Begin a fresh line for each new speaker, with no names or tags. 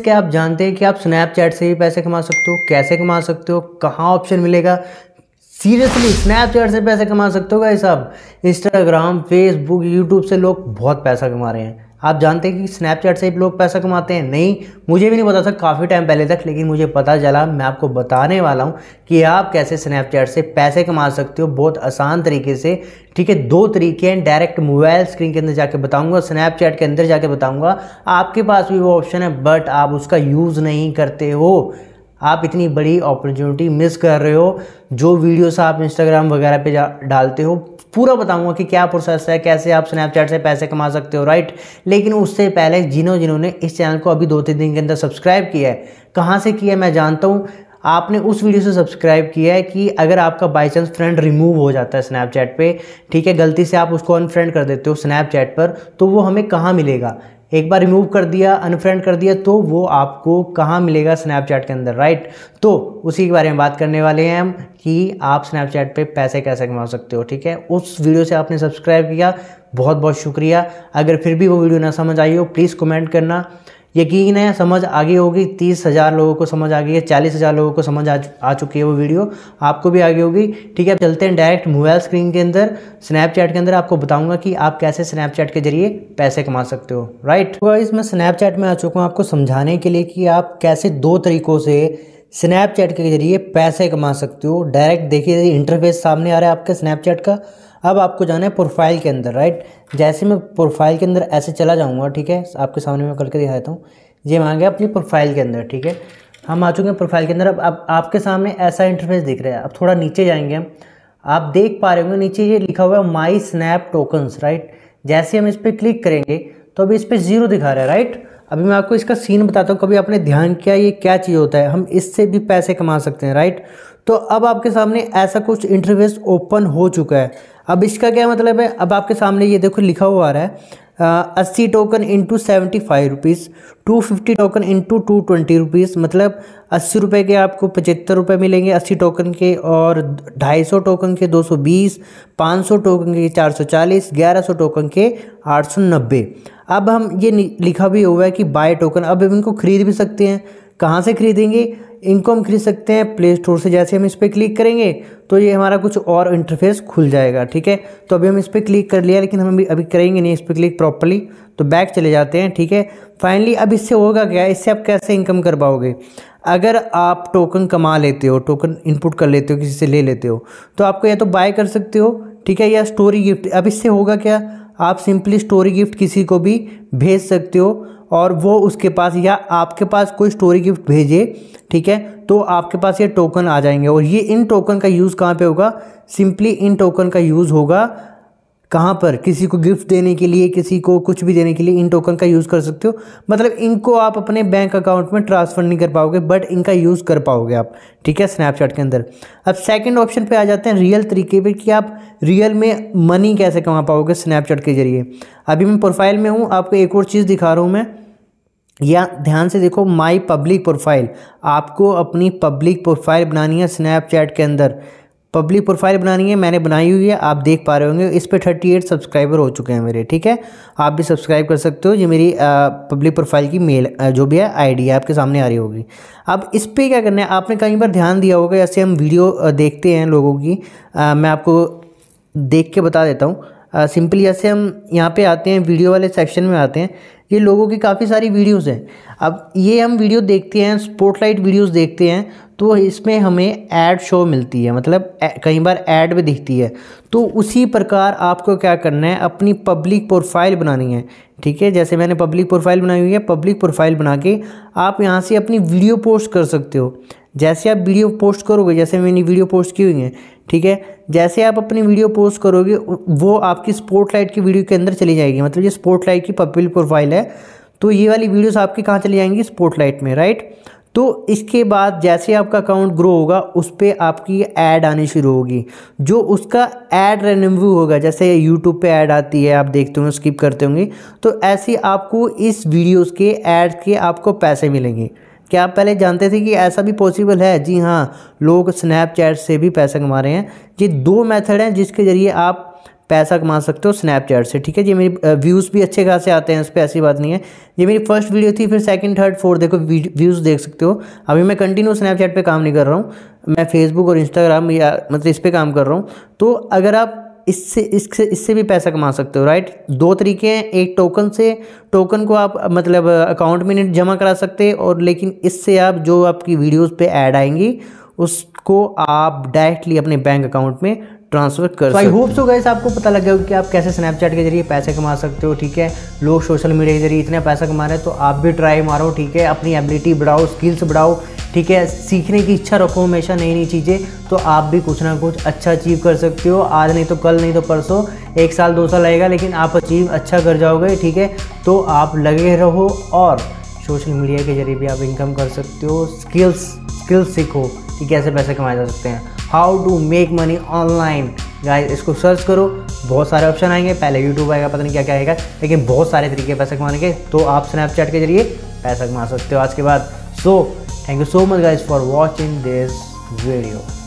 क्या आप जानते हैं कि आप स्नैपचैट से भी पैसे कमा सकते हो, कैसे कमा सकते हो, कहाँ ऑप्शन मिलेगा। सीरियसली स्नैपचैट से पैसे कमा सकते हो गाइस साहब। इंस्टाग्राम फेसबुक यूट्यूब से लोग बहुत पैसा कमा रहे हैं। आप जानते हैं कि स्नैपचैट से लोग पैसा कमाते हैं? नहीं, मुझे भी नहीं पता था, काफ़ी टाइम पहले तक, लेकिन मुझे पता चला, मैं आपको बताने वाला हूँ कि आप कैसे स्नैपचैट से पैसे कमा सकते हो बहुत आसान तरीके से। ठीक है, दो तरीके हैं डायरेक्ट मोबाइल स्क्रीन के अंदर जाके बताऊँगा स्नैपचैट के अंदर जाके बताऊँगा। आपके पास भी वो ऑप्शन है बट आप उसका यूज़ नहीं करते हो। आप इतनी बड़ी अपॉर्चुनिटी मिस कर रहे हो, जो वीडियोस आप इंस्टाग्राम वगैरह पे डालते हो, पूरा बताऊँगा कि क्या प्रोसेस है, कैसे आप स्नैपचैट से पैसे कमा सकते हो राइट लेकिन उससे पहले जिन्हों जिन्होंने इस चैनल को अभी दो तीन दिन के अंदर सब्सक्राइब किया है, कहाँ से किया है मैं जानता हूँ। आपने उस वीडियो से सब्सक्राइब किया है कि अगर आपका बाई चांस फ्रेंड रिमूव हो जाता है स्नैपचैट पे, ठीक है, गलती से आप उसको अनफ्रेंड कर देते हो स्नैपचैट पर तो वो हमें कहाँ मिलेगा? एक बार रिमूव कर दिया अनफ्रेंड कर दिया तो वो आपको कहाँ मिलेगा स्नैपचैट के अंदर राइट तो उसी के बारे में बात करने वाले हैं हम कि आप स्नैपचैट पे पैसे कैसे कमा सकते हो, ठीक है? उस वीडियो से आपने सब्सक्राइब किया बहुत बहुत शुक्रिया। अगर फिर भी वो वीडियो ना समझ आई हो प्लीज़ कमेंट करना। यकीन है समझ आगे होगी तीस हज़ार लोगों को समझ आ गई है चालीस हज़ार लोगों को समझ आ, आ चुकी है वो वीडियो। आपको भी आगे होगी। ठीक है चलते हैं डायरेक्ट मोबाइल स्क्रीन के अंदर स्नैपचैट के अंदर। आपको बताऊँगा कि आप कैसे स्नैपचैट के ज़रिए पैसे कमा सकते हो। राइट तो मैं स्नैपचैट में आ चुका हूँ आपको समझाने के लिए कि आप कैसे दो तरीक़ों से स्नैपचैट के ज़रिए पैसे कमा सकते हो। डायरेक्ट देखिए इंटरफेस सामने आ रहा है आपके स्नैपचैट का। अब आपको जाना है प्रोफ़ाइल के अंदर राइट जैसे मैं प्रोफ़ाइल के अंदर ऐसे चला जाऊँगा, ठीक है? आपके सामने मैं करके दिखाता हूँ। ये मैं आ गया अपनी प्रोफ़ाइल के अंदर, ठीक है? हम आ चुके हैं प्रोफ़ाइल के अंदर। अब अब आपके सामने ऐसा इंटरफेस दिख रहा है। अब थोड़ा नीचे जाएँगे हम। आप देख पा रहे होंगे, नीचे ये लिखा हुआ है माई स्नैप टोकन्स राइट जैसे हम इस पर क्लिक करेंगे तो अभी इस पर ज़ीरो दिखा रहा है राइट अभी मैं आपको इसका सीन बताता हूँ, कभी आपने ध्यान किया ये क्या चीज़ होता है? हम इससे भी पैसे कमा सकते हैं राइट तो अब आपके सामने ऐसा कुछ इंटरफेस ओपन हो चुका है। अब इसका क्या मतलब है? अब आपके सामने ये देखो लिखा हुआ आ रहा है अस्सी token into seventy five rupees two fifty token into two twenty rupees मतलब अस्सी रुपये के आपको पचहत्तर रुपये मिलेंगे अस्सी टोकन के और ढाई सौ टोकन के दो सौ बीस, पाँच सौ टोकन के चार सौ चालीस, ग्यारह सौ टोकन के आठ सौ नब्बे। अब हम ये लिखा भी हुआ है कि बाय टोकन अब हम इनको खरीद भी सकते हैं। कहाँ से खरीदेंगे? इनको हम खरीद सकते हैं प्ले स्टोर से जैसे हम इस पर क्लिक करेंगे तो ये हमारा कुछ और इंटरफेस खुल जाएगा, ठीक है? तो अभी हम इस पर क्लिक कर लिया, लेकिन हम अभी अभी करेंगे नहीं इस पर क्लिक प्रॉपरली तो बैक चले जाते हैं, ठीक है? फाइनली अब इससे होगा क्या? इससे आप कैसे इनकम कर पाओगे? अगर आप टोकन कमा लेते हो टोकन इनपुट कर लेते हो, किसी से ले लेते हो तो आपको या तो बाय कर सकते हो, ठीक है? या स्टोरी गिफ्ट अब इससे होगा क्या? आप सिंपली स्टोरी गिफ्ट किसी को भी भेज सकते हो और वो उसके पास या आपके पास कोई स्टोरी गिफ्ट भेजे, ठीक है? तो आपके पास ये टोकन आ जाएँगे। और ये इन टोकन का यूज़ कहाँ पे होगा? सिंपली इन टोकन का यूज़ होगा। कहाँ पर? किसी को गिफ्ट देने के लिए, किसी को कुछ भी देने के लिए इन टोकन का यूज़ कर सकते हो। मतलब इनको आप अपने बैंक अकाउंट में ट्रांसफ़र नहीं कर पाओगे बट इनका यूज़ कर पाओगे आप। ठीक है स्नैपचैट के अंदर। अब सेकंड ऑप्शन पे आ जाते हैं रियल तरीके पे कि आप रियल में मनी कैसे कमा पाओगे स्नैपचैट के ज़रिए। अभी मैं प्रोफ़ाइल में हूँ, आपको एक और चीज़ दिखा रहा हूँ मैं। या ध्यान से देखो माई पब्लिक प्रोफ़ाइल आपको अपनी पब्लिक प्रोफ़ाइल बनानी है स्नैपचैट के अंदर। पब्लिक प्रोफ़ाइल बनानी है मैंने बनाई हुई है आप देख पा रहे होंगे इस पर थर्टी एट सब्सक्राइबर हो चुके हैं मेरे ठीक है? आप भी सब्सक्राइब कर सकते हो ये मेरी पब्लिक प्रोफ़ाइल की मेल जो भी है आईडी आपके सामने आ रही होगी। अब इस पर क्या करना है आपने कहीं पर ध्यान दिया होगा जैसे हम वीडियो देखते हैं लोगों की। आ, मैं आपको देख के बता देता हूँ। सिंपली जैसे हम यहाँ पे आते हैं, वीडियो वाले सेक्शन में आते हैं। ये लोगों की काफ़ी सारी वीडियोस हैं। अब ये हम वीडियो देखते हैं स्पॉटलाइट वीडियोस देखते हैं तो इसमें हमें ऐड शो मिलती है। मतलब कई बार ऐड भी दिखती है। तो उसी प्रकार आपको क्या करना है, अपनी पब्लिक प्रोफ़ाइल बनानी है। ठीक है? जैसे मैंने पब्लिक प्रोफ़ाइल बनाई हुई है पब्लिक प्रोफ़ाइल बना के आप यहाँ से अपनी वीडियो पोस्ट कर सकते हो। जैसे आप वीडियो पोस्ट करोगे, जैसे मैंने वीडियो पोस्ट की हुई है, ठीक है? जैसे आप अपनी वीडियो पोस्ट करोगे, वो आपकी स्पोर्ट लाइट की वीडियो के अंदर चली जाएगी। मतलब ये स्पोर्ट लाइट की पब्लिक प्रोफ़ाइल है तो ये वाली वीडियोस आपकी कहाँ चली जाएँगी? स्पोर्ट लाइट में राइट तो इसके बाद जैसे आपका अकाउंट ग्रो होगा, उस पर आपकी ऐड आनी शुरू होगी। जो उसका ऐड रेन्यू होगा, जैसे यूट्यूब पे ऐड आती है, आप देखते होंगे स्किप करते होंगे तो ऐसे आपको इस वीडियोस के ऐड के आपको पैसे मिलेंगे। क्या आप पहले जानते थे कि ऐसा भी पॉसिबल है? जी हाँ लोग स्नैपचैट से भी पैसा कमा रहे हैं। ये दो मेथड हैं जिसके ज़रिए आप पैसा कमा सकते हो स्नैपचैट से, ठीक है? ये मेरी व्यूज़ भी अच्छे खासे आते हैं, इस पर ऐसी बात नहीं है। ये मेरी फ़र्स्ट वीडियो थी, फिर सेकंड थर्ड फोर्थ देखो व्यूज़ देख सकते हो। अभी मैं कंटिन्यू स्नैपचैट पे काम नहीं कर रहा हूँ। मैं फेसबुक और इंस्टाग्राम या मतलब इस पर काम कर रहा हूँ। तो अगर आप इससे इससे इससे भी पैसा कमा सकते हो राइट दो तरीके हैं एक टोकन से टोकन को आप मतलब अकाउंट में जमा करा सकते हैं और लेकिन इससे आप जो आपकी वीडियोस पे ऐड आएँगी उसको आप डायरेक्टली अपने बैंक अकाउंट में ट्रांसफ़र कर आई होप सो गैस आपको पता लग गया कि आप कैसे स्नैपचैट के ज़रिए पैसे कमा सकते हो ठीक है? लोग सोशल मीडिया के ज़रिए इतना पैसा कमा रहे हैं तो आप भी ट्राई मारो ठीक है? अपनी एबिलिटी बढ़ाओ स्किल्स बढ़ाओ ठीक है, सीखने की इच्छा रखो हमेशा नई नई चीज़ें तो आप भी कुछ ना कुछ अच्छा अचीव कर सकते हो। आज नहीं तो कल, नहीं तो परसों, एक साल, दो साल लगेगा लेकिन आप अचीव अच्छा कर जाओगे, ठीक है? तो आप लगे रहो और सोशल मीडिया के ज़रिए भी आप इनकम कर सकते हो। स्किल्स स्किल्स सीखो कि कैसे पैसे कमाए जा सकते हैं। How to make money online guys इसको सर्च करो। बहुत सारे ऑप्शन आएँगे। पहले यूट्यूब आएगा, पता नहीं क्या क्या आएगा, लेकिन बहुत सारे तरीके पैसे कमाने के। तो आप स्नैपचैट के ज़रिए पैसा कमा सकते हो आज के बाद। सो thank you so much guys for watching this video.